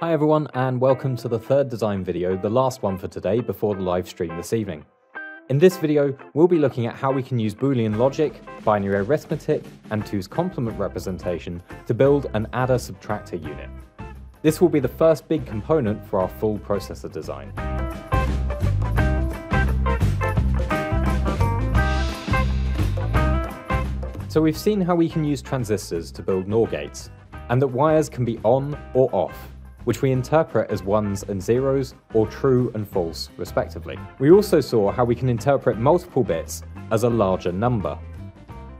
Hi everyone and welcome to the third design video, the last one for today before the live stream this evening. In this video, we'll be looking at how we can use Boolean logic, binary arithmetic, and 2's complement representation to build an adder-subtractor unit. This will be the first big component for our full processor design. So we've seen how we can use transistors to build NOR gates, and that wires can be on or off, which we interpret as ones and zeros, or true and false, respectively. We also saw how we can interpret multiple bits as a larger number.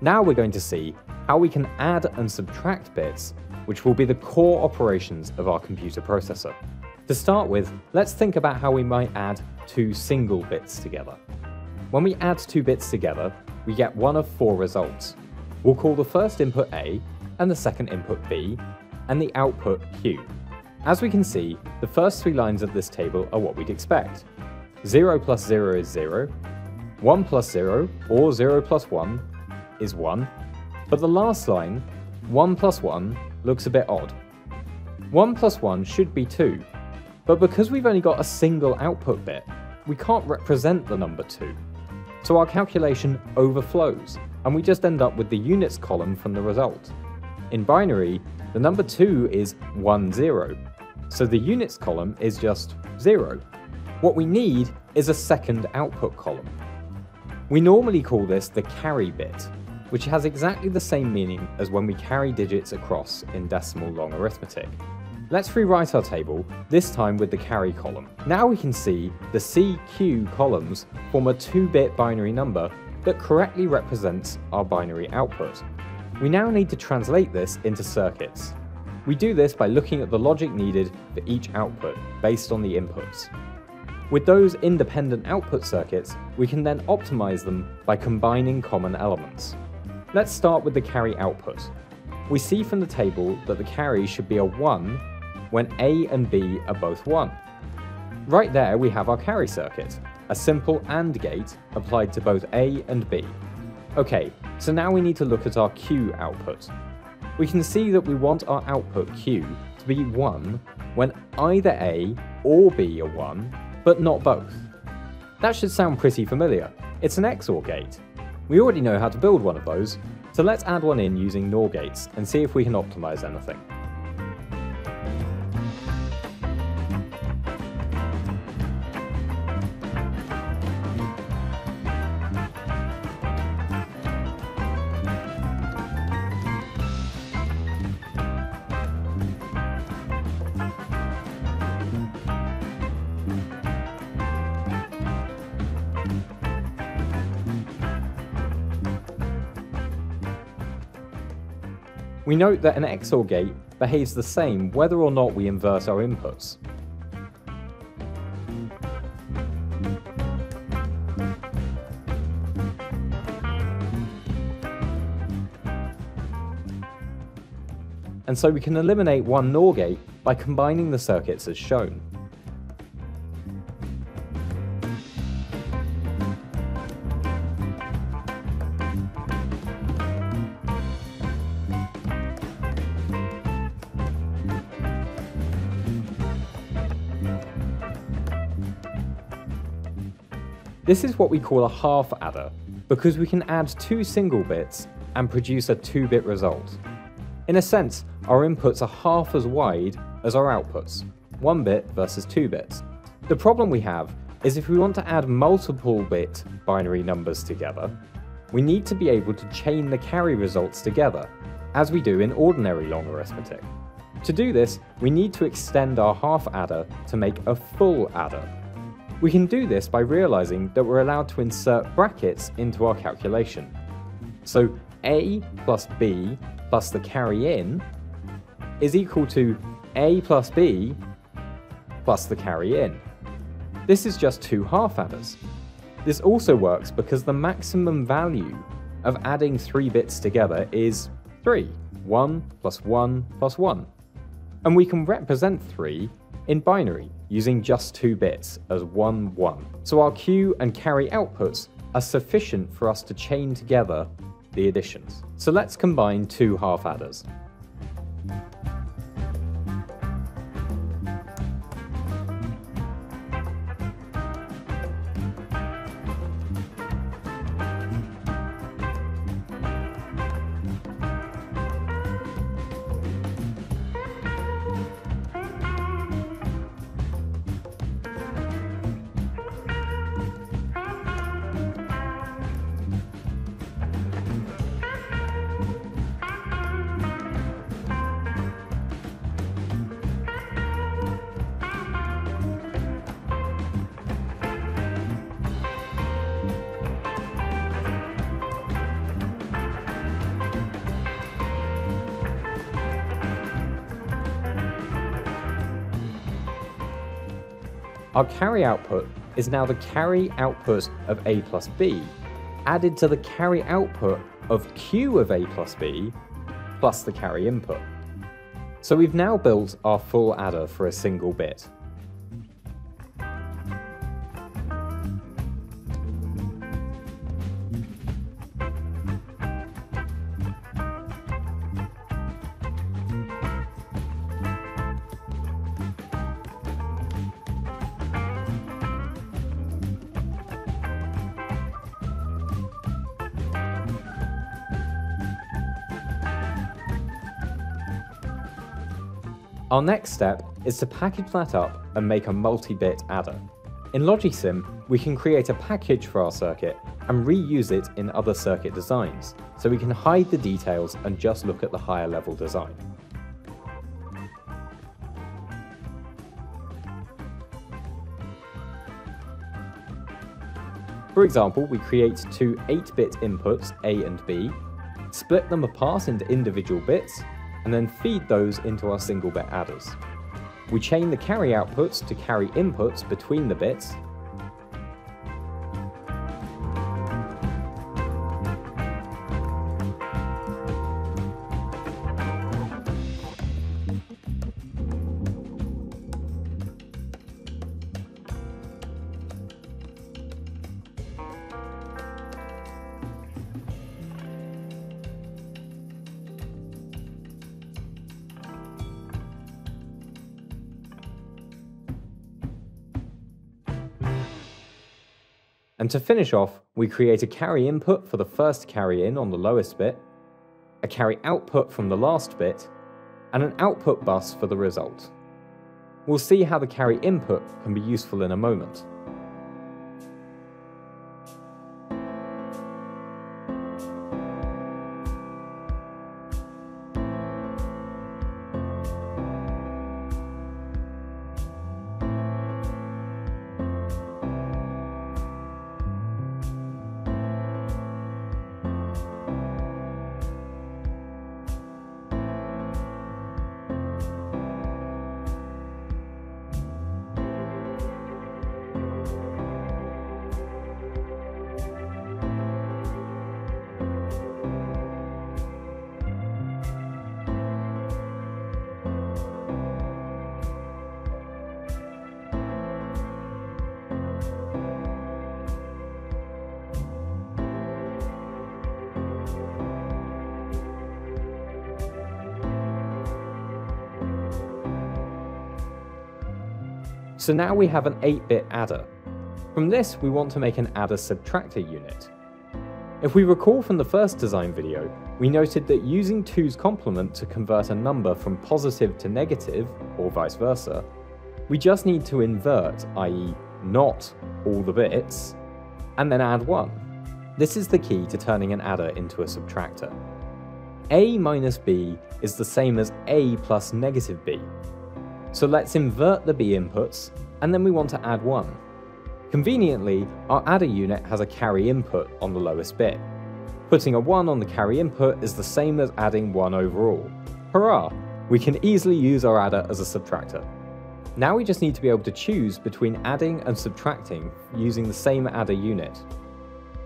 Now we're going to see how we can add and subtract bits, which will be the core operations of our computer processor. To start with, let's think about how we might add two single bits together. When we add two bits together, we get one of four results. We'll call the first input A and the second input B, and the output Q. As we can see, the first three lines of this table are what we'd expect. 0 plus 0 is 0, 1 plus 0, or 0 plus 1, is 1, but the last line, 1 plus 1, looks a bit odd. 1 plus 1 should be 2, but because we've only got a single output bit, we can't represent the number 2. So our calculation overflows, and we just end up with the units column from the result. In binary, the number 2 is 1, 0, so the units column is just 0. What we need is a second output column. We normally call this the carry bit, which has exactly the same meaning as when we carry digits across in decimal long arithmetic. Let's rewrite our table, this time with the carry column. Now we can see the CQ columns form a 2-bit binary number that correctly represents our binary output. We now need to translate this into circuits. We do this by looking at the logic needed for each output based on the inputs. With those independent output circuits, we can then optimize them by combining common elements. Let's start with the carry output. We see from the table that the carry should be a 1 when A and B are both 1. Right there we have our carry circuit, a simple AND gate applied to both A and B. Okay, so now we need to look at our Q output. We can see that we want our output Q to be 1 when either A or B are 1, but not both. That should sound pretty familiar. It's an XOR gate. We already know how to build one of those, so let's add one in using NOR gates and see if we can optimize anything. We note that an XOR gate behaves the same whether or not we invert our inputs. And so we can eliminate one NOR gate by combining the circuits as shown. This is what we call a half adder, because we can add two single bits and produce a 2-bit result. In a sense, our inputs are half as wide as our outputs, 1 bit versus 2 bits. The problem we have is if we want to add multiple bit binary numbers together, we need to be able to chain the carry results together, as we do in ordinary long arithmetic. To do this, we need to extend our half adder to make a full adder, we can do this by realizing that we're allowed to insert brackets into our calculation. So a plus b plus the carry in is equal to a plus b plus the carry in. This is just two half adders. This also works because the maximum value of adding three bits together is 3. 1 plus 1 plus 1. And we can represent 3 in binary using just two bits as 1, 1. So our Q and carry outputs are sufficient for us to chain together the additions. So let's combine two half adders. Our carry output is now the carry output of a plus b added to the carry output of q of a plus b plus the carry input. So we've now built our full adder for a single bit. Our next step is to package that up and make a multi-bit adder. In Logisim, we can create a package for our circuit and reuse it in other circuit designs, so we can hide the details and just look at the higher level design. For example, we create two 8-bit inputs A and B, split them apart into individual bits, and then feed those into our single bit adders. We chain the carry outputs to carry inputs between the bits, And to finish off, we create a carry input for the first carry in on the lowest bit, a carry output from the last bit, and an output bus for the result. We'll see how the carry input can be useful in a moment. So now we have an 8-bit adder. From this, we want to make an adder subtractor unit. If we recall from the first design video, we noted that using 2's complement to convert a number from positive to negative, or vice versa, we just need to invert, i.e. not all the bits, and then add 1. This is the key to turning an adder into a subtractor. A minus B is the same as A plus negative B, so let's invert the B inputs, and then we want to add 1. Conveniently, our adder unit has a carry input on the lowest bit. Putting a 1 on the carry input is the same as adding 1 overall. Hurrah! We can easily use our adder as a subtractor. Now we just need to be able to choose between adding and subtracting using the same adder unit.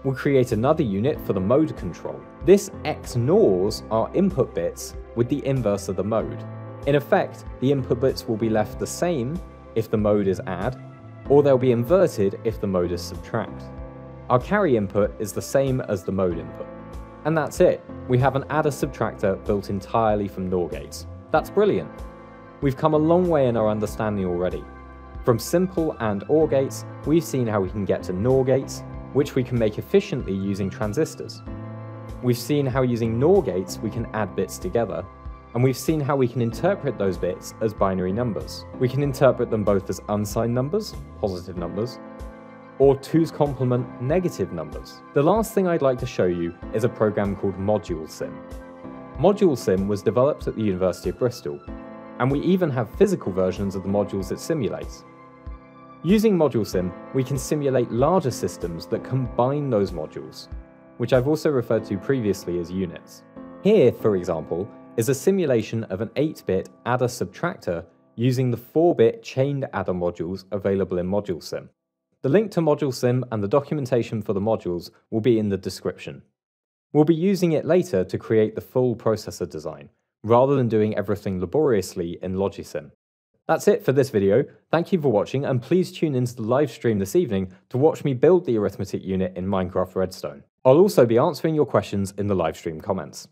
We'll create another unit for the mode control. This XNORs our input bits with the inverse of the mode. In effect, the input bits will be left the same if the mode is add, or they'll be inverted if the mode is subtract. Our carry input is the same as the mode input. And that's it, we have an adder subtractor built entirely from NOR gates. That's brilliant. We've come a long way in our understanding already. From simple AND OR gates, we've seen how we can get to NOR gates, which we can make efficiently using transistors. We've seen how using NOR gates we can add bits together, and we've seen how we can interpret those bits as binary numbers. We can interpret them both as unsigned numbers, positive numbers, or 2's complement negative numbers. The last thing I'd like to show you is a program called ModuleSim. ModuleSim was developed at the University of Bristol, and we even have physical versions of the modules it simulates. Using ModuleSim, we can simulate larger systems that combine those modules, which I've also referred to previously as units. Here, for example, is a simulation of an 8-bit adder subtractor using the 4-bit chained adder modules available in ModuleSim. The link to ModuleSim and the documentation for the modules will be in the description. We'll be using it later to create the full processor design, rather than doing everything laboriously in Logisim. That's it for this video. Thank you for watching and please tune into the live stream this evening to watch me build the arithmetic unit in Minecraft Redstone. I'll also be answering your questions in the live stream comments.